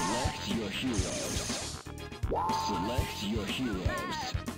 Select your heroes. Select your heroes.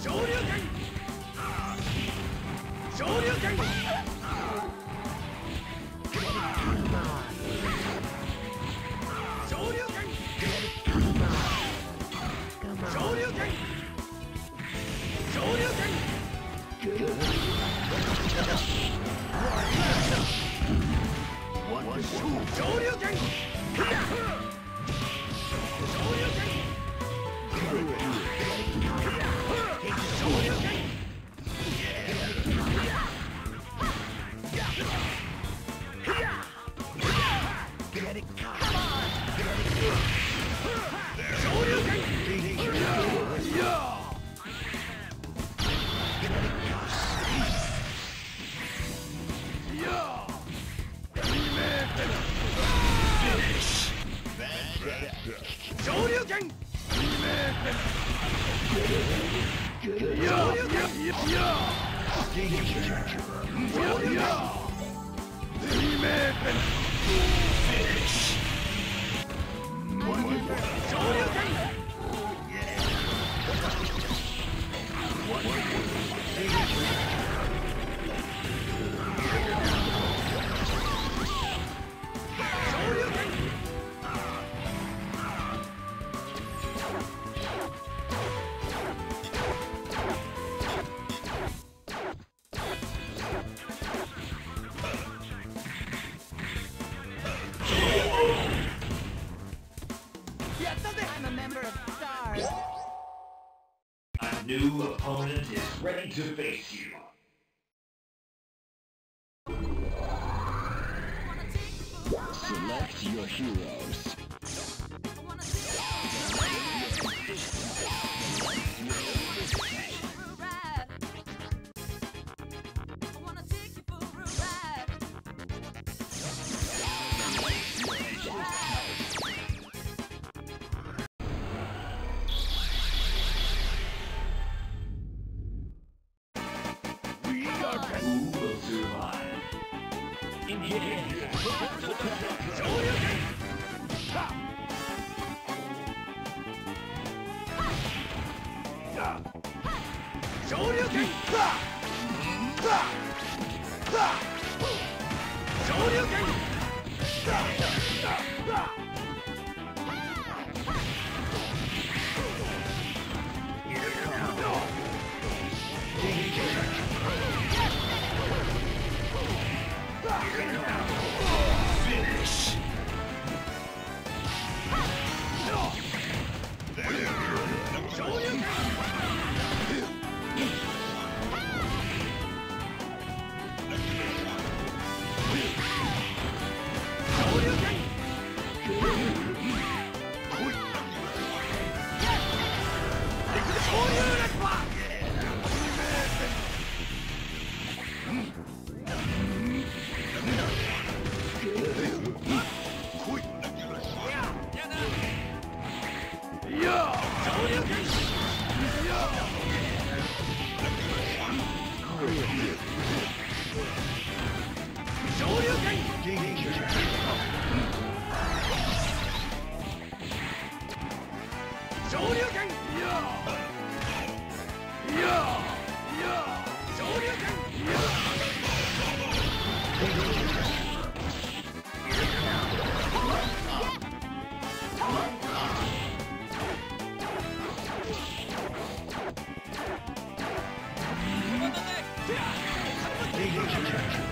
昇竜拳昇竜拳 Get it, come on! What? opponent is ready to face you. Select your heroes. 上流拳上流拳昇竜拳いやいやいや昇竜拳いやいや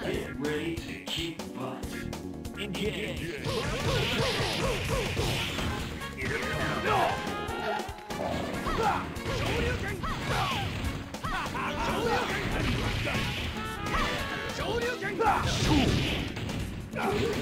Get ready to kick butt. Engage. No! Shoryuken! Shoryuken! Shoryuken!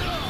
Go!